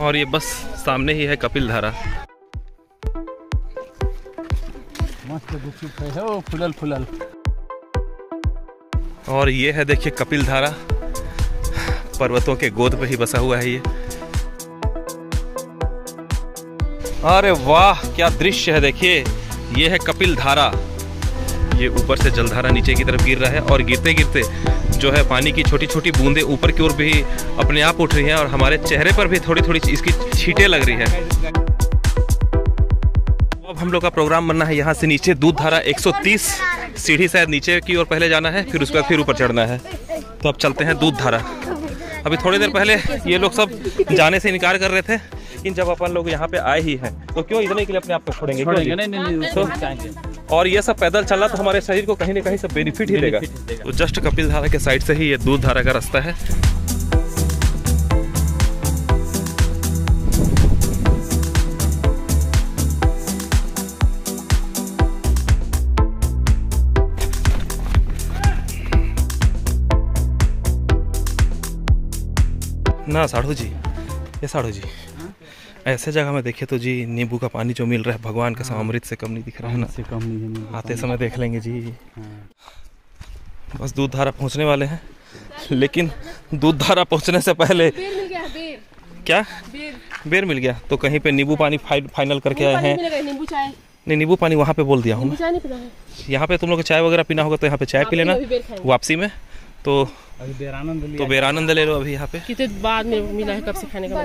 और ये बस सामने ही है कपिल धारा। मस्त फुलल फुलल। और ये है देखिए कपिल धारा। पर्वतों के गोद पे ही बसा हुआ है ये। अरे वाह क्या दृश्य है देखिए। ये है कपिल धारा। ये ऊपर से जलधारा नीचे की तरफ़ गिर रहा है और गिरते गिरते जो है पानी की छोटी छोटी बूंदें ऊपर की ओर भी अपने आप उठ रही हैं और हमारे चेहरे पर भी थोड़ी थोड़ी इसकी छींटें लग रही है। अब हम लोग का प्रोग्राम बनना है यहाँ से नीचे दूध धारा 130 सीढ़ी शायद नीचे की ओर पहले जाना है फिर उसके बाद फिर ऊपर चढ़ना है। तो अब चलते हैं दूध धारा। अभी थोड़ी देर पहले ये लोग सब जाने से इनकार कर रहे थे लेकिन जब अपन लोग यहाँ पे आए ही हैं तो क्यों इतने के लिए अपने आप को छोड़ेंगे? क्यों छोड़ेंगे? जी? नहीं नहीं नहीं तो- उसको चाहेंगे और ये सब पैदल चलना तो हमारे शरीर को कहीं ना कहीं से बेनिफिट ही देगा। तो जस्ट कपिल धारा के साइड से ही ये दूध धारा का रास्ता है। ना, साढ़ू जी। ये साढ़ू जी। ऐसे जगह में देखे तो जी नींबू का पानी जो मिल रहा है भगवान का अमृत से कम नहीं दिख रहा है ना? से कम नहीं है आते समय देख लेंगे जी। हाँ। बस दूध धारा पहुँचने वाले हैं। लेकिन दूध धारा पहुँचने से पहले बेर मिल गया बेर। क्या? बेर। मिल गया। तो कहीं पे नींबू पानी फाइ- फाइनल करके आए हैं। नींबू चाय। नहीं नींबू पानी वहाँ पे बोल दिया हूँ है। यहाँ पे तुम लोग को चाय वगैरह पीना होगा तो यहाँ पे चाय पी लेना। वापसी में। तो अभी बेरानंद तो बेरानंद ले लो अभी यहाँ पे। कितने बाद में मिला है कब से खाने का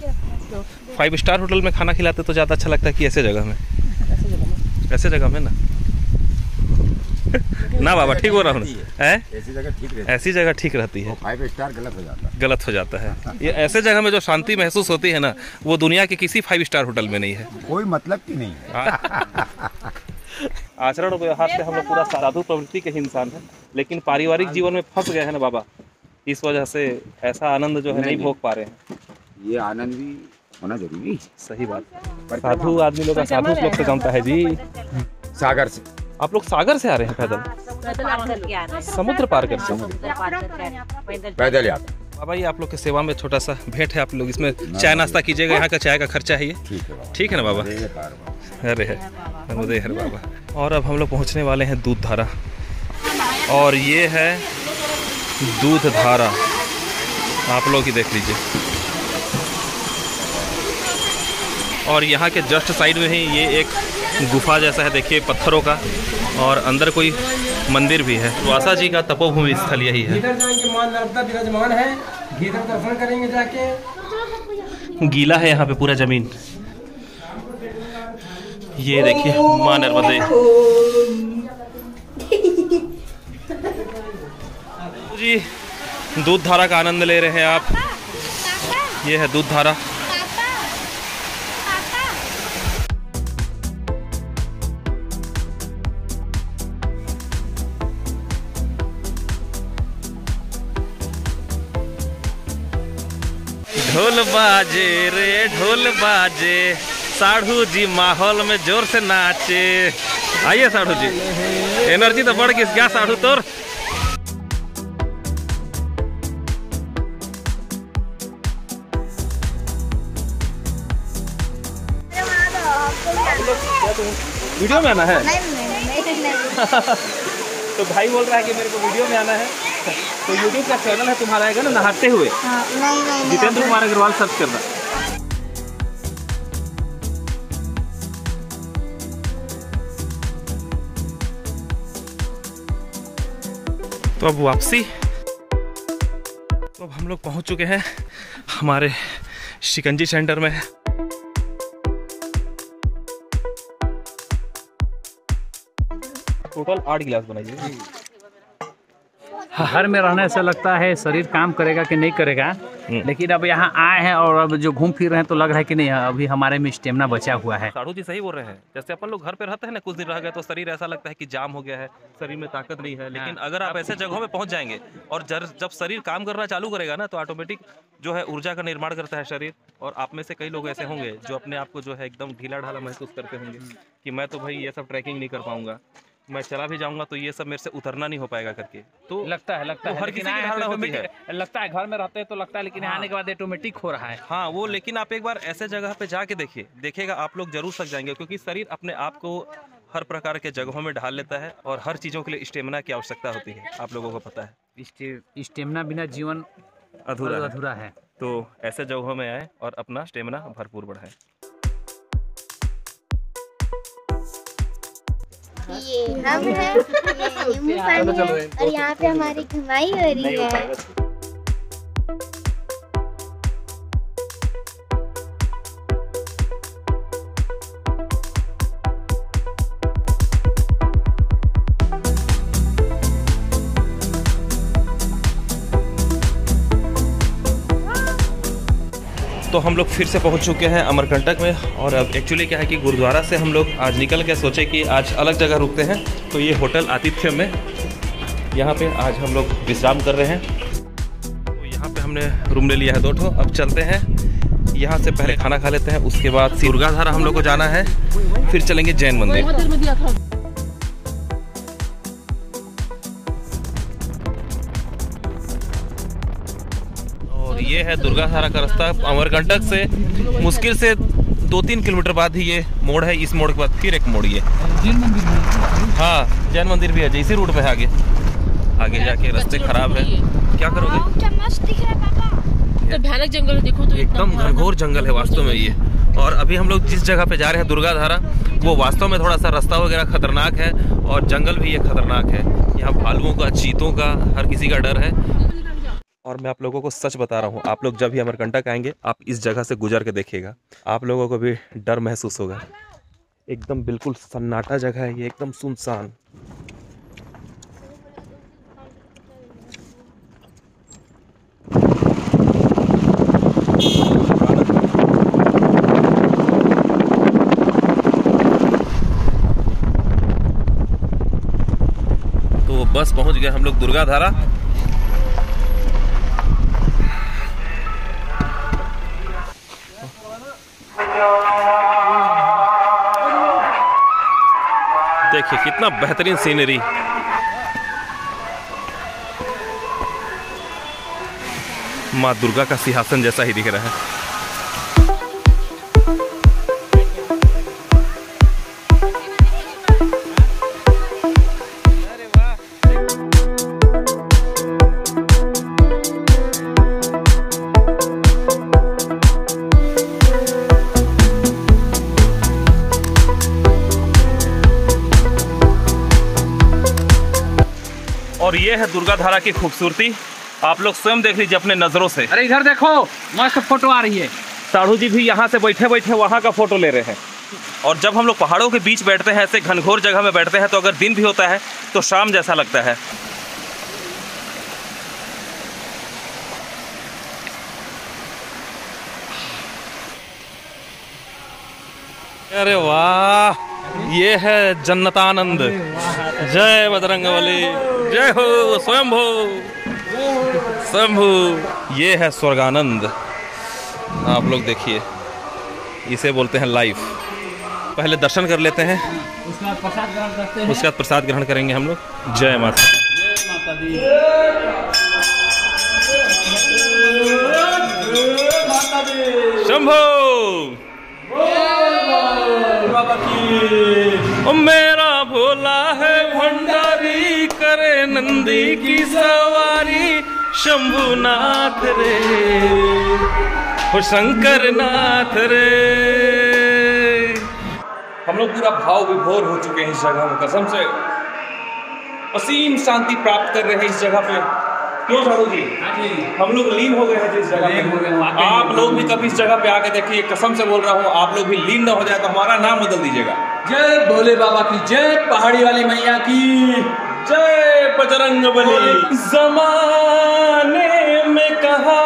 के फाइव स्टार होटल में खाना खिलाते तो ज़्यादा अच्छा लगता है कि ऐसे जगह में। ऐसे जगह में। ऐसे जगह में ना। ना बाबा ठीक हो रहा हूँ ऐसी जगह ठीक रहती ऐसी जगह ठीक रहती है। है फाइव स्टार गलत हो जाता है। गलत हो जाता है। ये ऐसे जगह में जो शांति महसूस होती है ना वो दुनिया के किसी फाइव स्टार होटल में नहीं है। कोई मतलब की नहीं है। आचरण और व्यवहार से हम लोग पूरा साधु प्रवृत्ति के ही इंसान है। लेकिन पारिवारिक जीवन में फंस गए हैं ना बाबा। इस वजह से ऐसा आनंद जो है नहीं भोग पा रहे हैं। ये आनंद भी होना ज़रूरी सही बात। साधु आदमी लोग साधु लोग से जमता है जी। सागर से। आप लोग सागर से आ रहे हैं पैदल? है समुद्र पार कर समुद्र है। पैदल यात्रा। बाबा ये आप लोग के सेवा में छोटा सा भेंट है आप लोग। इसमें चाय नाश्ता कीजिएगा यहाँ का चाय का खर्चा है ये। ठीक है है ना बाबा? अरे अरे है। हर बाबा। और अब हम लोग पहुँचने वाले हैं दूध धारा और ये है दूध धारा आप लोग ही देख लीजिए। और यहाँ के जस्ट साइड में ही ये एक गुफा जैसा है देखिए पत्थरों का और अंदर कोई मंदिर भी है। वासा जी का तपोभूमि स्थल यही है। इधर जाएँगे माँ नर्मदा विराजमान है। इधर दर्शन करेंगे जाके। गीला है यहाँ पे पूरा ज़मीन। ये देखिए माँ नर्मदे। जी दूध धारा का आनंद ले रहे हैं आप। ये है दूध धारा। ढोल बाजे रे ढोल बाजे। साढ़ू जी माहौल में ज़ोर से नाचे। आइए साढ़ू जी एनर्जी तो बढ़ गई क्या साढ़ू तोर। वीडियो में आना है? नहीं नहीं नहीं। तो भाई बोल रहा है कि मेरे को वीडियो में आना है। तो यूट्यूब का चैनल है तुम्हारा आएगा ना नहाते हुए? जितेंद्र कुमार अग्रवाल सर्च करना। तो अब वापसी। तो अब हम लोग पहुँच चुके हैं हमारे शिकंजी सेंटर में। टोटल आठ गिलास बनाइए। घर में रहने से लगता है शरीर काम करेगा कि नहीं करेगा। लेकिन अब यहाँ आए हैं और अब जो घूम फिर रहे हैं तो लग रहा है कि नहीं अभी हमारे में स्टेमिना बचा हुआ है। साढ़ू जी सही बोल रहे हैं। जैसे अपन लोग घर पे रहते हैं ना कुछ दिन रह गए तो शरीर ऐसा लगता है कि जाम हो गया है शरीर में ताकत नहीं है। लेकिन अगर आप ऐसे जगहों में पहुँच जाएँगे और जर, जब शरीर काम करना चालू करेगा ना तो ऑटोमेटिक जो है ऊर्जा का निर्माण करता है शरीर। और आप में से कई लोग ऐसे होंगे जो अपने आप को जो है एकदम ढीला ढाला महसूस करते होंगे कि मैं तो भाई ये सब ट्रैकिंग नहीं कर पाऊँगा। मैं चला भी जाऊँगा तो ये सब मेरे से उतरना नहीं हो पाएगा करके। तो लगता है लगता तो है हर किसी की धारणा तो होती है। लगता है घर में रहते हैं तो लगता है लेकिन हाँ, आने के बाद ऑटोमेटिक हो रहा है। हाँ वो लेकिन आप एक बार ऐसे जगह पे जाके देखिए देखेगा आप लोग ज़रूर सक जाएँगे क्योंकि शरीर अपने आप को हर प्रकार के जगहों में ढाल लेता है और हर चीज़ों के लिए स्टेमिना की आवश्यकता होती है आप लोगों को पता है। स्टेमिना बिना जीवन अधूरा अधूरा है। तो ऐसे जगहों में आए और अपना स्टेमिना भरपूर बढ़ाएँ। ये हम हैं ये है और यहाँ पे हमारी घुमाई हो रही है हम लोग फिर से पहुँच चुके हैं अमरकंटक में और अब एक्चुअली क्या है कि गुरुद्वारा से हम लोग आज निकल के सोचे कि आज अलग जगह रुकते हैं तो ये होटल आतिथ्य में यहाँ पे आज हम लोग विश्राम कर रहे हैं। तो यहाँ पे हमने रूम ले लिया है दो ठो, अब चलते हैं। यहाँ से पहले खाना खा लेते हैं, उसके बाद दुर्गाधारा हम लोग को जाना है, फिर चलेंगे जैन मंदिर। ये है दुर्गाधारा का रास्ता अमरकंटक से मुश्किल से दो तीन किलोमीटर बाद ही ये मोड़ है इस मोड़ के बाद फिर एक मोड़ ये। हाँ? जैन मंदिर भी है जी इसी रूट पे है आगे। आगे जाके रास्ते खराब है। क्या करोगे? मस्त दिख रहा है पापा तो भयानक जंगल है देखो तो एकदम घनघोर जंगल है वास्तव में ये। और अभी हम लोग जिस जगह पे जा रहे हैं दुर्गाधारा वो वास्तव में थोड़ा सा रास्ता वगैरह खतरनाक है और जंगल भी ये खतरनाक है। यहाँ भालुओं का चीतों का हर किसी का डर है। और मैं आप लोगों को सच बता रहा हूँ, आप लोग जब भी अमरकंटक आएँगे, आप इस जगह से गुजर के देखिएगा। आप लोगों को भी डर महसूस होगा। एकदम बिल्कुल सन्नाटा जगह है ये, एकदम सुनसान। तो बस पहुँच गए हम लोग दुर्गाधारा। देखिए कितना बेहतरीन सीनरी माँ दुर्गा का सिंहासन जैसा ही दिख रहा है। और ये है दुर्गा धारा की खूबसूरती। आप लोग स्वयं देख लीजिए अपने नज़रों से। अरे इधर देखो मस्त फ़ोटो आ रही है। साढ़ू जी भी यहाँ से बैठे बैठे वहाँ का फ़ोटो ले रहे हैं। और जब हम लोग पहाड़ों के बीच बैठते हैं ऐसे घनघोर जगह में बैठते हैं तो अगर दिन भी होता है तो शाम जैसा लगता है। अरे वाह ये है जन्नतानंद। जय बजरंग बली जय हो स्वयंभू। स्वयंभू। ये है स्वर्गानंद। आप लोग देखिए इसे बोलते हैं लाइफ पहले दर्शन कर लेते हैं। उसके बाद प्रसाद ग्रहण करते हैं उसके प्रसाद ग्रहण करेंगे हम लोग। जय माता माता दी। शंभो मेरा भोला है भंडारी। करे नंदी की सवारी शंभुनाथ रे। हो शंकर नाथ रे। हम लोग पूरा भाव विभोर हो चुके हैं इस जगह में कसम से। असीम शांति प्राप्त कर रहे हैं इस जगह पे। क्यों साधु जी? हाँ हम लोग लीन हो गए हैं जिस जगह हो पे आप लोग भी कभी इस जगह पे आके देखिए कसम से बोल रहा हूँ आप लोग भी लीन न हो जाए तो हमारा नाम बदल दीजिएगा। जय भोले बाबा की जय पहाड़ी वाली मैया की। जय बजरंग बली। जमाने में कहा,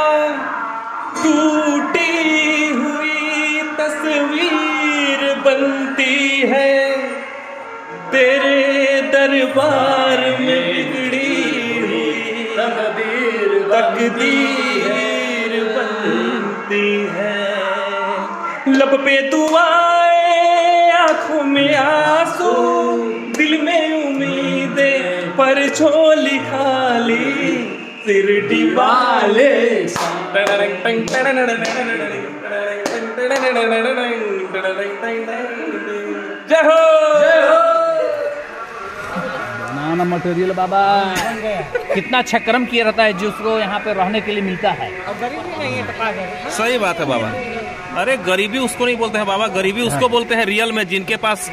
टूटी हुई तस्वीर बनती है। तेरे दरबार में बिगड़ी तकदीर तकदीर बनती है। लब पे दुआएँ आँखों में आँसू। शिरडी वाले जय हो बनाना मटेरियल बाबा। कितना अच्छा कर्म किया रहता है जिसको यहाँ पे रहने के लिए मिलता है। सही बात है बाबा। अरे गरीबी उसको नहीं बोलते हैं बाबा गरीबी उसको बोलते हैं रियल में जिनके पास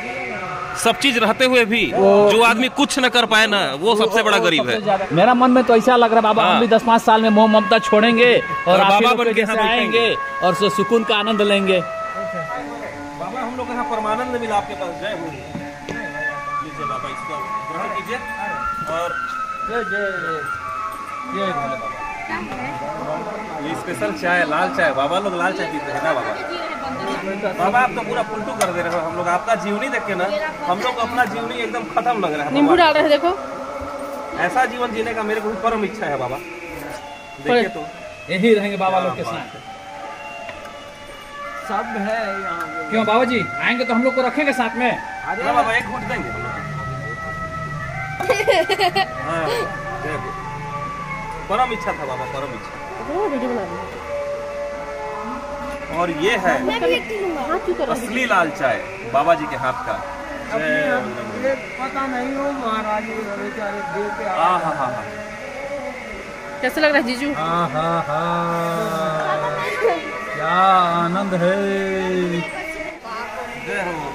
सब चीज़ रहते हुए भी जो आदमी कुछ न कर पाए ना वो सबसे बड़ा गरीब है। मेरा मन में तो ऐसा लग रहा है बाबा हाँ। हम भी दस पाँच साल में मोह ममता छोड़ेंगे और ही बाबा बन के। आएँगे और सुकून का आनंद लेंगे। बाबा हम लोग यहाँ परमानंद मिला आपके पास। जय हो। लीजिए बाबा इसको ग्रहण कीजिए। और जय जय जय। बाबा। ये स्पेशल चाय लाल चाय बाबा लोग लाल चाय पीते हैं ना बाबा? बाबा आप तो पूरा पुलटू कर दे रहे हो। हम लोग आपका जीवनी देख के ना हम लोग अपना जीवनी एकदम खत्म लग रहा है नींबू डाल रहे हैं देखो। ऐसा जीवन जीने का मेरे को परम इच्छा है बाबा। देखिए तो। यही रहेंगे बाबा लोग के साथ। सब है यहाँ क्यों बाबा जी आएँगे तो हम लोग को रखेंगे साथ में? ना बाबा एक घूट देंगे हाँ, परम इच्छा था बाबा परम इच्छा। और ये है असली लाल चाय बाबा जी के हाथ का। ये पता नहीं हो महाराज हा हा। हा हो? कैसा लग रहा है जीजू? हाँ हाँ हाँ। क्या आनंद है।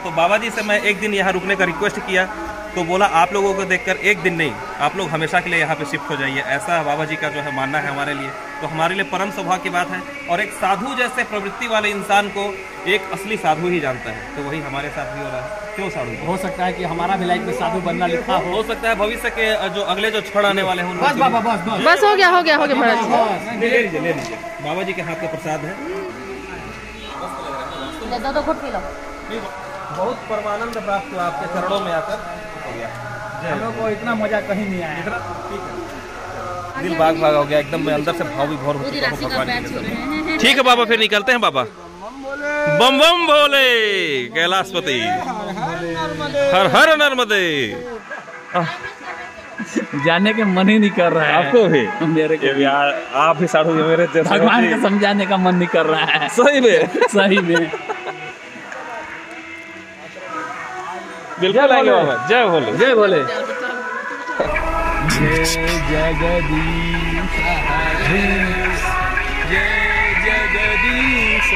तो बाबा जी से मैं एक दिन यहाँ रुकने का रिक्वेस्ट किया। तो बोला आप लोगों को देखकर एक दिन नहीं आप लोग हमेशा के लिए यहाँ पे शिफ्ट हो जाइए। ऐसा बाबा जी का जो है मानना है हमारे लिए। तो हमारे लिए परम स्वभाव की बात है और एक साधु जैसे प्रवृत्ति वाले इंसान को एक असली साधु ही जानता है। तो वही हमारे साथ भी हो रहा है। क्यों साधु? हो सकता है कि हमारा भी लाइफ में साधु बनना लिखा हो। हो सकता है भविष्य के जो अगले जो क्षण आने वाले हैं बस बाबा बस बस। बस हो गया हो गया हो गया ले लीजिए ले लीजिए। बाबा जी के हाथ का प्रसाद है। लो। बहुत परमानंद प्राप्त हुआ आपके चरणों में आकर। गया। हम लोग को इतना मज़ा कहीं नहीं आया। दिल बाग बाग हो गया एकदम मैं अंदर से भाव भी भोर हो चुका हूँ भगवान ठीक है बाबा फिर निकलते हैं बाबा। बम बम भोले कैलाशपति। हर हर नर्मदे। जाने के मन ही नहीं कर रहा है। आपको भी? मेरे को यार आप भी साधु मेरे भगवान को समझाने का मन नहीं कर रहा है। सही में। सही में। बिल्कुल आएँगे बाबा। जय भोले। जय बोले जय जगदीश जय जगदीश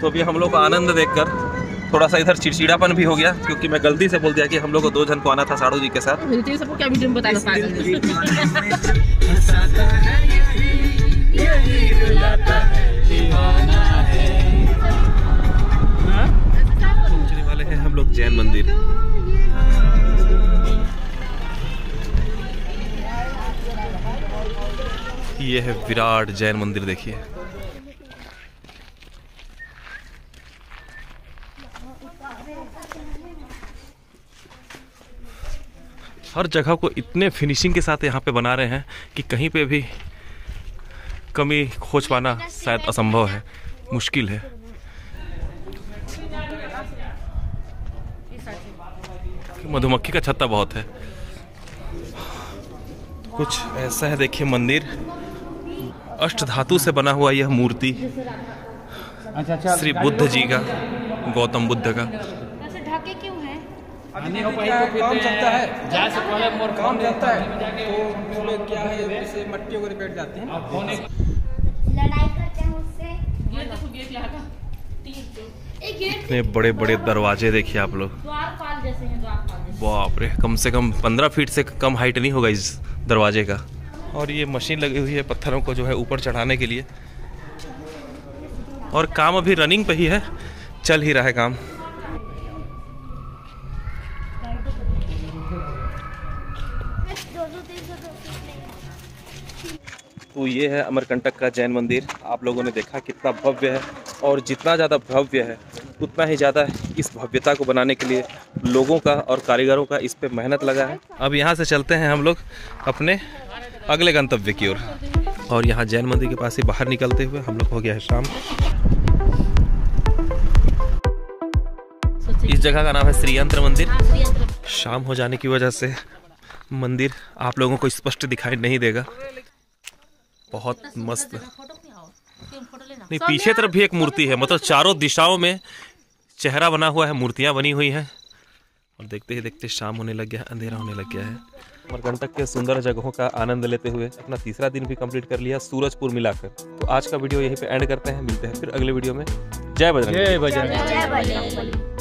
तो अभी हम लोग को आनंद देखकर थोड़ा सा इधर चिड़चिड़ापन भी हो गया क्योंकि मैं गलती से बोल दिया कि हम लोग को दो जन को आना था साड़ू जी के साथ। क्या ये है विराट जैन मंदिर, देखिए। हर जगह को इतने फिनिशिंग के साथ यहाँ पे बना रहे हैं कि कहीं पे भी कमी खोज पाना शायद असंभव है, मुश्किल है। मधुमक्खी का छत्ता बहुत है। कुछ ऐसा है, देखिए मंदिर। अष्ट धातु से बना हुआ यह मूर्ति अच्छा अच्छा श्री बुद्ध जी का गौतम बुद्ध का। वैसे ढके क्यों हैं? नहीं हो पाई तो काम चलता है। जाए से पहले मोर काम चलता है। तो उसमें क्या है जैसे मट्टी वगैरह बैठ जाते हैं। लड़ाई करते हैं उससे। ये देखो गेट यहाँ का। तीन तो इतने बड़े बड़े दरवाजे देखिए आप लोग। द्वारपाल जैसे हैं द्वारपाल बाप रे कम से कम पंद्रह फीट से कम हाइट नहीं होगा इस दरवाजे का। और ये मशीन लगी हुई है पत्थरों को जो है ऊपर चढ़ाने के लिए। और काम अभी रनिंग पे ही है, चल ही रहा है काम। तो ये है अमरकंटक का जैन मंदिर। आप लोगों ने देखा कितना भव्य है और जितना ज़्यादा भव्य है, उतना ही ज़्यादा इस भव्यता को बनाने के लिए लोगों का और कारीगरों का इस पे मेहनत लगा है। अब यहाँ से चलते हैं हम लोग अपने अगले गंतव्य की ओर। और यहाँ जैन मंदिर के पास से बाहर निकलते हुए हम लोग हो गया है शाम। इस जगह का नाम है श्रीयंत्र मंदिर। शाम हो जाने की वजह से मंदिर आप लोगों को स्पष्ट दिखाई नहीं देगा। बहुत मस्त। नहीं पीछे तरफ़ भी एक मूर्ति है मतलब चारों दिशाओं में चेहरा बना हुआ है मूर्तियाँ बनी हुई हैं। और देखते ही देखते शाम होने लग गया है अंधेरा होने लग गया है। अमरकंटक के सुंदर जगहों का आनंद लेते हुए अपना तीसरा दिन भी कंप्लीट कर लिया सूरजपुर मिलाकर। तो आज का वीडियो यहीं पे एंड करते हैं। मिलते हैं फिर अगले वीडियो में। जय बजरंग। जय बजरंग। जय बजरंग। बली।